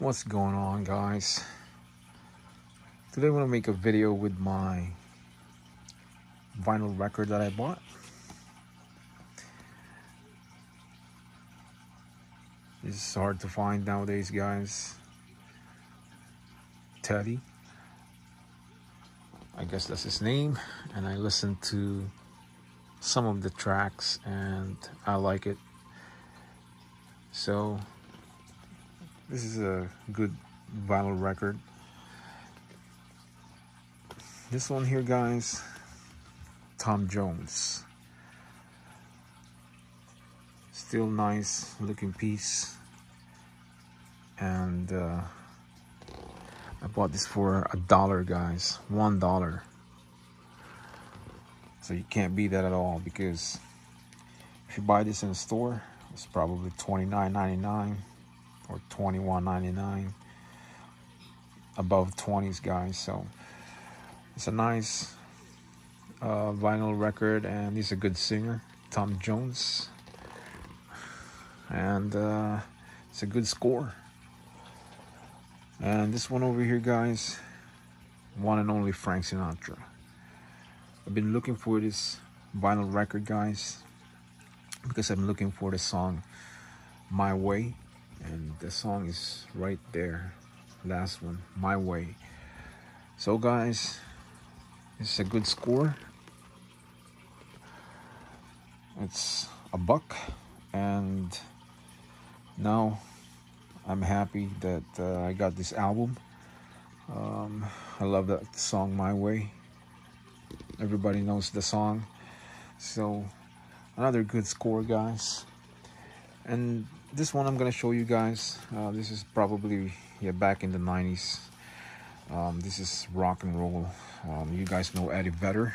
what's going on guys? Today I want to make a video with my vinyl record that I bought. Is hard to find nowadays guys. Teddy. I guess that's his name and I listened to some of the tracks and I like it. So this is a good vinyl record. This one here, guys, Tom Jones. Still nice looking piece. And uh, I bought this for a dollar, guys. One dollar. So you can't beat that at all because if you buy this in a store, it's probably $29.99 or 21.99 above 20s guys so it's a nice uh, vinyl record and he's a good singer Tom Jones. And uh, it's a good score. And this one over here guys one and only Frank Sinatra. I've been looking for this vinyl record guys because I'm looking for the song My Way and the song is right there last one my way. So guys it's a good score. It's a buck. And now I'm happy that uh, I got this album. Um, I love that song my way. Everybody knows the song. So another good score guys. And this one I'm gonna show you guys uh, this is probably yeah back in the 90s um, this is rock and roll. Um, you guys know Eddie Vedder.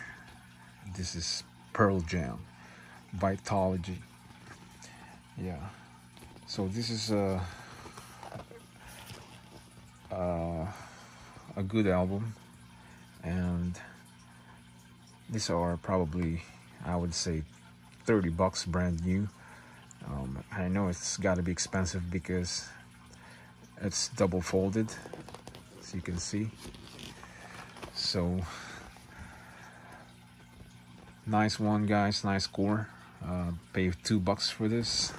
This is Pearl Jam. Vitalogy yeah. So this is a uh, a good album. And these are probably I would say 30 bucks brand new um, I know it's got to be expensive because it's double folded, as you can see. So, nice one, guys. Nice core. Uh, two bucks for this,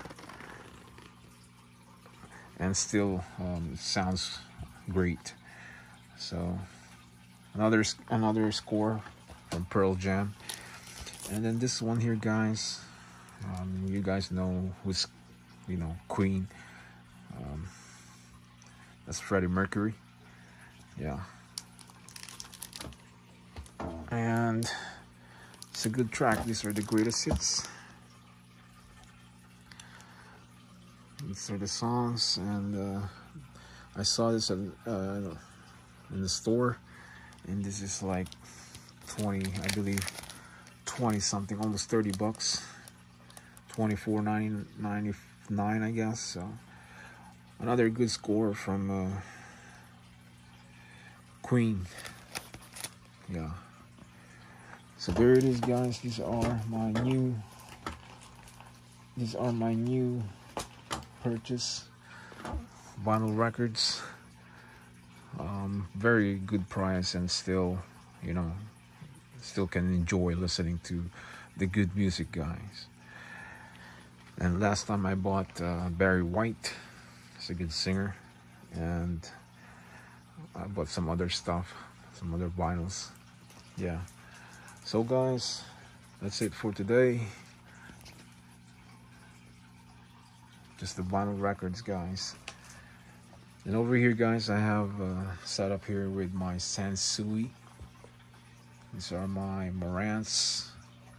and still um, sounds great. So, another another score from Pearl Jam, and then this one here, guys. Um, you guys know who's, you know, Queen. Um, that's Freddie Mercury. Yeah. And it's a good track. These are the greatest hits. These are the songs, and uh, I saw this at, uh, in the store, and this is like 20, I believe, 20 something, almost 30 bucks. 24.99 I guess so. Another good score from uh, Queen. Yeah. So there it is guys. These are my new these are my new purchase vinyl records. Um, very good price and still you know still can enjoy listening to the good music guys and last time I bought uh, Barry White. He's a good singer. And I bought some other stuff, some other vinyls. Yeah. So guys, that's it for today. Just the vinyl records, guys. And over here, guys, I have uh, set up here with my Sansui. These are my Marantz,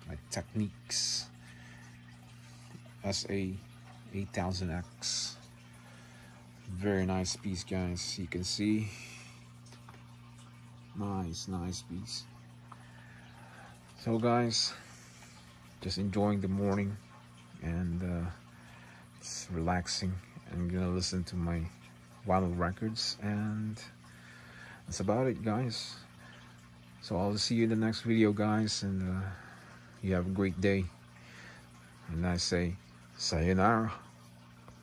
my Technics. SA8000X. Very nice piece, guys. You can see. Nice, nice piece. So, guys, just enjoying the morning and uh, it's relaxing. I'm gonna listen to my vinyl records and that's about it, guys. So, I'll see you in the next video, guys, and uh, you have a great day. And I say, Sayonara.